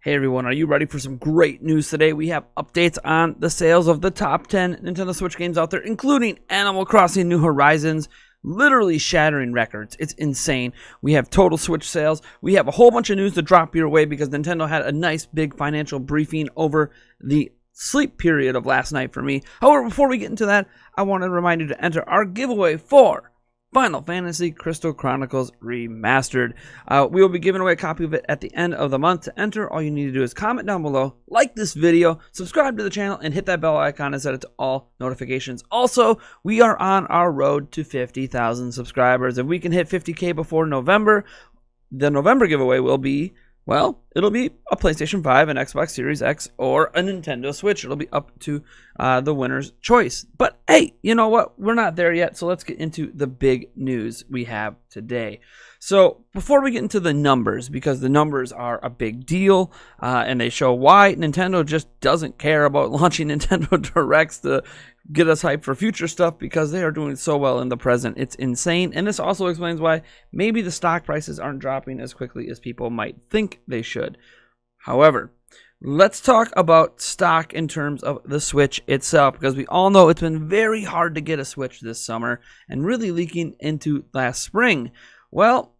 Hey everyone, are you ready for some great news today? We have updates on the sales of the top 10 Nintendo Switch games out there, including Animal Crossing New Horizons, literally shattering records. It's insane. We have total Switch sales. We have a whole bunch of news to drop your way because Nintendo had a nice big financial briefing over the sleep period of last night for me. However, before we get into that, I want to remind you to enter our giveaway for Final Fantasy Crystal Chronicles Remastered. Uh, we will be giving away a copy of it at the end of the month. To enter, all you need to do is comment down below, like this video, subscribe to the channel, and hit that bell icon and set it to all notifications. Also, we are on our road to 50,000 subscribers. If we can hit 50k before November, the November giveaway will be well, it'll be a PlayStation 5, an Xbox Series X, or a Nintendo Switch. It'll be up to uh, the winner's choice. But hey, you know what? We're not there yet, so let's get into the big news we have today. So, before we get into the numbers, because the numbers are a big deal uh, and they show why Nintendo just doesn't care about launching Nintendo Directs to get us hyped for future stuff because they are doing so well in the present. It's insane. And this also explains why maybe the stock prices aren't dropping as quickly as people might think they should. However, let's talk about stock in terms of the Switch itself because we all know it's been very hard to get a Switch this summer and really leaking into last spring. Well,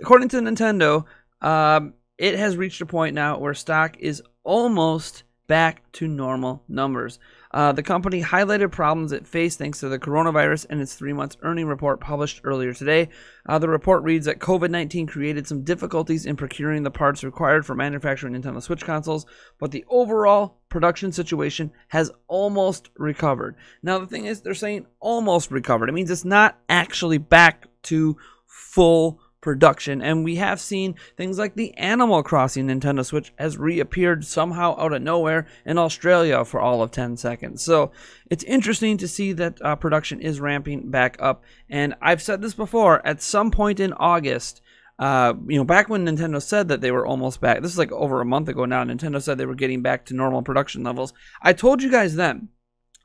according to Nintendo, um, it has reached a point now where stock is almost back to normal numbers. Uh, the company highlighted problems it faced thanks to the coronavirus in its three months earning report published earlier today. Uh, the report reads that COVID 19 created some difficulties in procuring the parts required for manufacturing Nintendo Switch consoles, but the overall production situation has almost recovered. Now, the thing is, they're saying almost recovered. It means it's not actually back to full production. And we have seen things like the Animal Crossing Nintendo Switch has reappeared somehow out of nowhere in Australia for all of 10 seconds. So it's interesting to see that uh, production is ramping back up. And I've said this before at some point in August. Uh, you know, back when Nintendo said that they were almost back, this is like over a month ago now. Nintendo said they were getting back to normal production levels. I told you guys then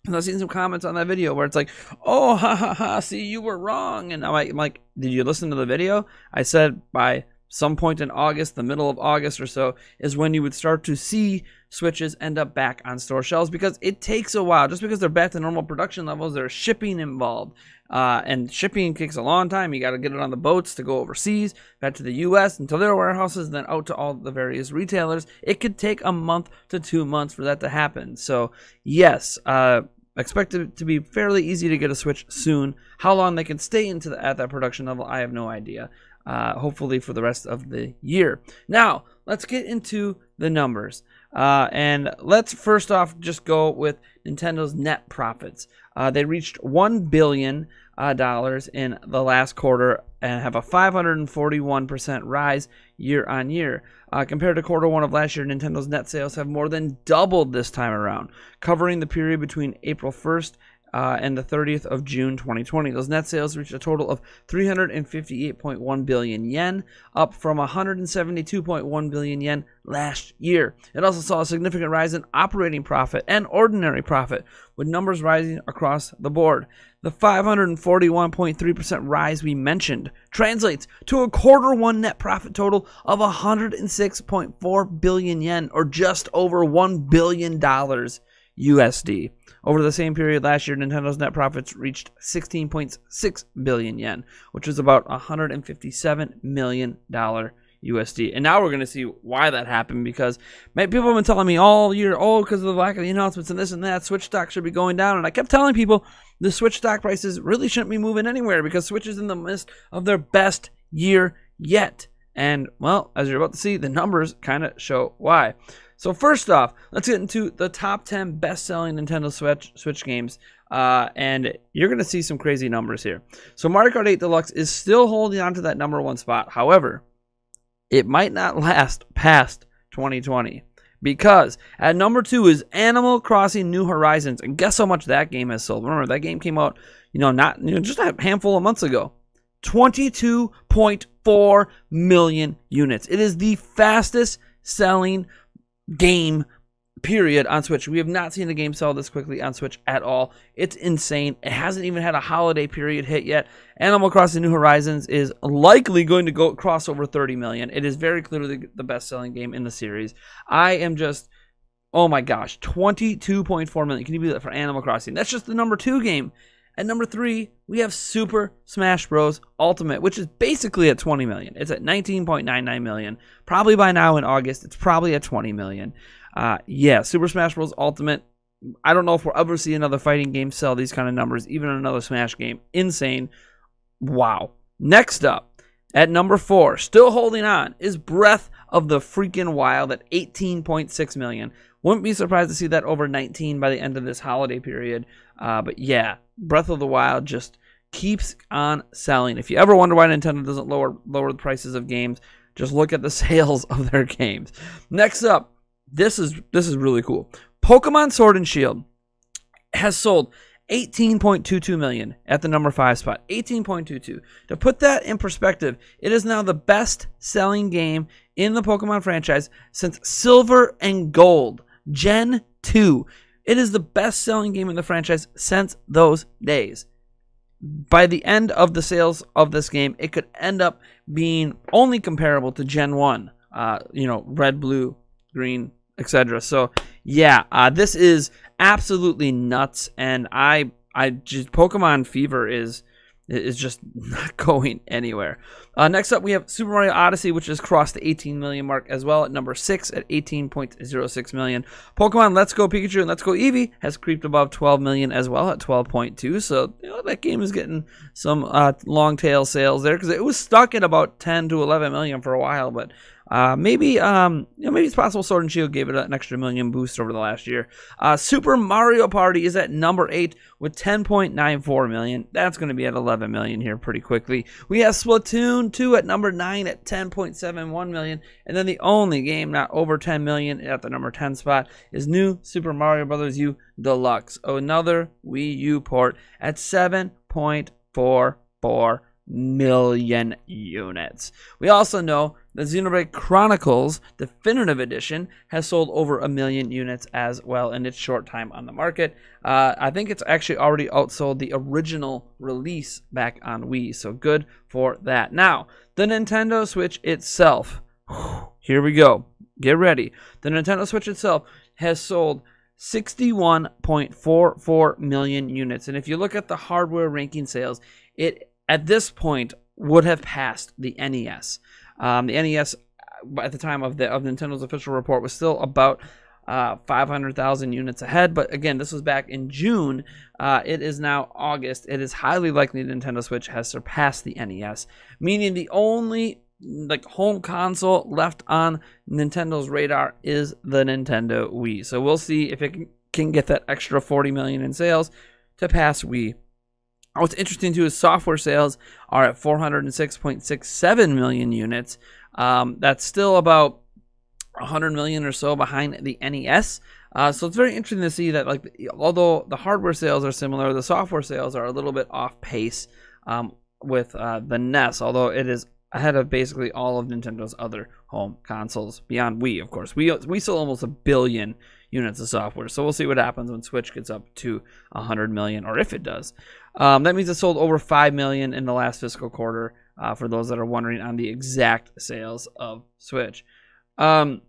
and I've seen some comments on that video where it's like, oh, ha ha ha, see, you were wrong. And I'm like, I'm like, did you listen to the video? I said by some point in August, the middle of August or so, is when you would start to see switches end up back on store shelves because it takes a while. Just because they're back to normal production levels, there's shipping involved. Uh, and shipping takes a long time. You got to get it on the boats to go overseas, back to the U.S., into their warehouses, then out to all the various retailers. It could take a month to two months for that to happen. So, yes, uh, expect it to be fairly easy to get a Switch soon. How long they can stay into the, at that production level, I have no idea. Uh, hopefully for the rest of the year. Now, let's get into the numbers. Uh, and let's first off just go with Nintendo's net profits. Uh, they reached one billion uh, dollars in the last quarter and have a 541% rise year on year. Uh, compared to quarter one of last year, Nintendo's net sales have more than doubled this time around, covering the period between April 1st uh, and the 30th of June 2020. Those net sales reached a total of 358.1 billion yen, up from 172.1 billion yen last year. It also saw a significant rise in operating profit and ordinary profit, with numbers rising across the board. The 541.3% rise we mentioned translates to a quarter one net profit total of 106.4 billion yen, or just over $1 billion USD. Over the same period last year, Nintendo's net profits reached 16.6 billion yen, which is about 157 million dollar USD. And now we're going to see why that happened because people have been telling me all year, oh, because of the lack of the announcements and this and that, Switch stock should be going down. And I kept telling people the Switch stock prices really shouldn't be moving anywhere because Switch is in the midst of their best year yet. And well, as you're about to see, the numbers kind of show why. So first off, let's get into the top 10 best-selling Nintendo Switch Switch games. Uh, and you're going to see some crazy numbers here. So Mario Kart 8 Deluxe is still holding on to that number one spot. However, it might not last past 2020 because at number two is Animal Crossing New Horizons, and guess how much that game has sold? Remember that game came out, you know, not you know, just a handful of months ago. 22.4 million units. It is the fastest selling game period on Switch. We have not seen a game sell this quickly on Switch at all. It's insane. It hasn't even had a holiday period hit yet. Animal Crossing New Horizons is likely going to go cross over 30 million. It is very clearly the best selling game in the series. I am just oh my gosh, 22.4 million. Can you believe that for Animal Crossing? That's just the number 2 game. At number 3, we have Super Smash Bros. Ultimate, which is basically at 20 million. It's at 19.99 million. Probably by now in August, it's probably at 20 million. Uh, yeah, Super Smash Bros. Ultimate. I don't know if we'll ever see another fighting game sell these kind of numbers, even another Smash game. Insane. Wow. Next up, at number four, still holding on, is Breath of the freaking Wild at 18.6 million. Wouldn't be surprised to see that over 19 by the end of this holiday period. Uh, but yeah, Breath of the Wild just keeps on selling. If you ever wonder why Nintendo doesn't lower lower the prices of games, just look at the sales of their games. Next up, this is this is really cool. Pokemon Sword and Shield has sold 18.22 million at the number 5 spot. 18.22. To put that in perspective, it is now the best selling game in the Pokemon franchise since Silver and Gold, Gen 2. It is the best selling game in the franchise since those days. By the end of the sales of this game, it could end up being only comparable to Gen 1. Uh, you know, red, blue, green, etc. So yeah, uh, this is absolutely nuts, and I I just Pokemon Fever is is just not going anywhere. Uh, next up, we have Super Mario Odyssey, which has crossed the 18 million mark as well at number six at 18.06 million. Pokemon Let's Go Pikachu and Let's Go Eevee has creeped above 12 million as well at 12.2. So you know, that game is getting some uh, long tail sales there because it was stuck at about 10 to 11 million for a while, but uh, maybe um, you know, maybe it's possible Sword and Shield gave it an extra million boost over the last year. Uh, Super Mario Party is at number eight with 10.94 million. That's going to be at 11 million here pretty quickly. We have Splatoon 2 at number nine at 10.71 million, and then the only game not over 10 million at the number 10 spot is New Super Mario Brothers U Deluxe, another Wii U port at 7.44 million units. We also know that Xenoblade Chronicles Definitive Edition has sold over a million units as well in its short time on the market. Uh, I think it's actually already outsold the original release back on Wii, so good for that. Now, the Nintendo Switch itself. Here we go. Get ready. The Nintendo Switch itself has sold 61.44 million units. And if you look at the hardware ranking sales, it at this point would have passed the NES. Um, the NES uh, at the time of the of Nintendo's official report was still about uh, 500,000 units ahead. But again, this was back in June. Uh, it is now August. It is highly likely Nintendo Switch has surpassed the NES, meaning the only like home console left on Nintendo's radar is the Nintendo Wii. So we'll see if it can get that extra 40 million in sales to pass Wii What's interesting too is software sales are at 406.67 million units. Um, that's still about 100 million or so behind the NES. Uh, so it's very interesting to see that, like, although the hardware sales are similar, the software sales are a little bit off pace um, with uh, the NES. Although it is ahead of basically all of Nintendo's other home consoles beyond Wii, of course. We we sell almost a billion units of software. So we'll see what happens when Switch gets up to 100 million, or if it does. Um, that means it sold over 5 million in the last fiscal quarter. Uh, for those that are wondering on the exact sales of Switch. Um,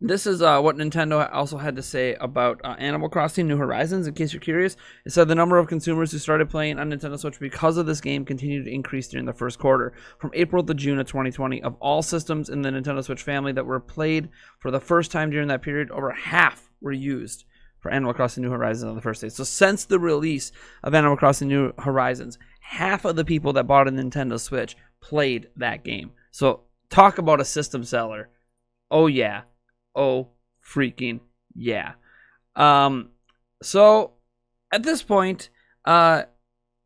this is uh, what Nintendo also had to say about uh, Animal Crossing New Horizons, in case you're curious. It said the number of consumers who started playing on Nintendo Switch because of this game continued to increase during the first quarter. From April to June of 2020, of all systems in the Nintendo Switch family that were played for the first time during that period, over half were used for Animal Crossing New Horizons on the first day. So since the release of Animal Crossing New Horizons, half of the people that bought a Nintendo Switch played that game. So talk about a system seller. Oh yeah. Oh freaking yeah. Um so at this point, uh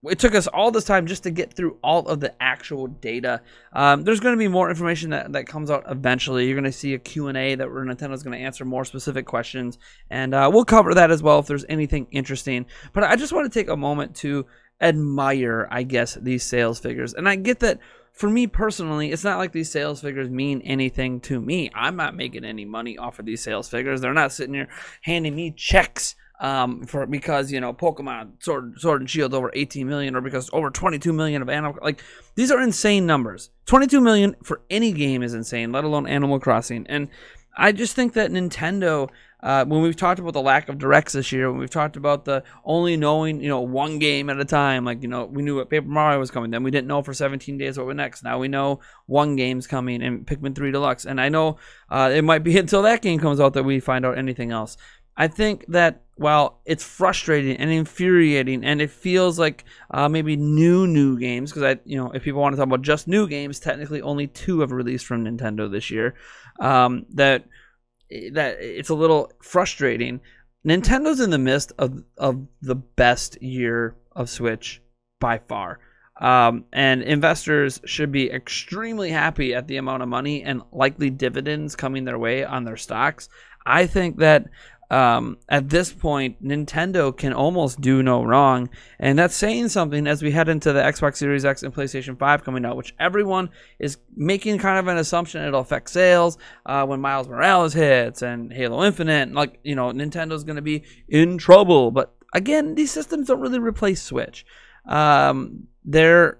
it took us all this time just to get through all of the actual data. Um, there's going to be more information that, that comes out eventually. You're going to see a Q&A that where Nintendo's going to answer more specific questions, and uh, we'll cover that as well if there's anything interesting. But I just want to take a moment to admire, I guess, these sales figures. And I get that for me personally, it's not like these sales figures mean anything to me. I'm not making any money off of these sales figures. They're not sitting here handing me checks um, for because you know Pokemon Sword Sword and Shield over 18 million or because over 22 million of Animal like these are insane numbers. 22 million for any game is insane, let alone Animal Crossing. And I just think that Nintendo uh, when we've talked about the lack of directs this year, when we've talked about the only knowing, you know, one game at a time, like, you know, we knew what Paper Mario was coming, then we didn't know for 17 days what was next. Now we know one game's coming and Pikmin 3 Deluxe. And I know uh, it might be until that game comes out that we find out anything else. I think that while it's frustrating and infuriating, and it feels like uh, maybe new new games, because I, you know, if people want to talk about just new games, technically only two have released from Nintendo this year. Um, that that it's a little frustrating. Nintendo's in the midst of of the best year of Switch by far. Um, and investors should be extremely happy at the amount of money and likely dividends coming their way on their stocks. I think that um, at this point, Nintendo can almost do no wrong. And that's saying something as we head into the Xbox Series X and PlayStation 5 coming out, which everyone is making kind of an assumption it'll affect sales uh, when Miles Morales hits and Halo Infinite. Like, you know, Nintendo's going to be in trouble. But again, these systems don't really replace Switch. Um, they're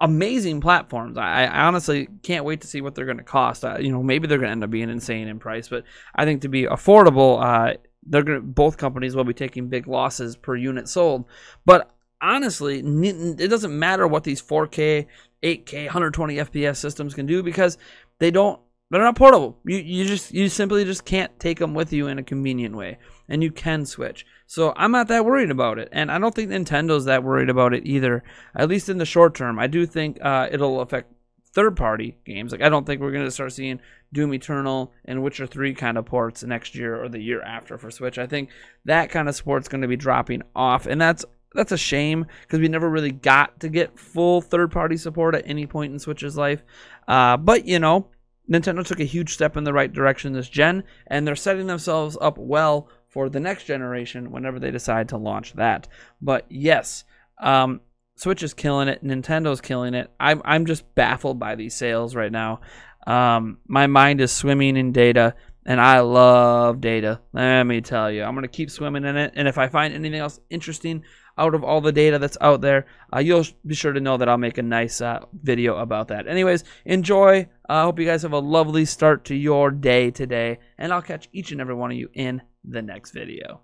amazing platforms. I, I, honestly can't wait to see what they're going to cost. Uh, you know, maybe they're going to end up being insane in price, but I think to be affordable, uh, they're going to both companies will be taking big losses per unit sold. But honestly, it doesn't matter what these 4K, 8K, 120 FPS systems can do because they don't they're not portable. You you just you simply just can't take them with you in a convenient way, and you can switch. So I'm not that worried about it, and I don't think Nintendo's that worried about it either. At least in the short term, I do think uh, it'll affect third-party games. Like I don't think we're gonna start seeing Doom Eternal and Witcher 3 kind of ports next year or the year after for Switch. I think that kind of support's going to be dropping off, and that's that's a shame because we never really got to get full third-party support at any point in Switch's life. Uh, but you know Nintendo took a huge step in the right direction this gen, and they're setting themselves up well for the next generation whenever they decide to launch that. But yes, um, Switch is killing it. Nintendo's killing it. I'm I'm just baffled by these sales right now. Um, my mind is swimming in data, and I love data. Let me tell you, I'm gonna keep swimming in it. And if I find anything else interesting, out of all the data that's out there, uh, you'll be sure to know that I'll make a nice uh, video about that. Anyways, enjoy. I uh, hope you guys have a lovely start to your day today, and I'll catch each and every one of you in the next video.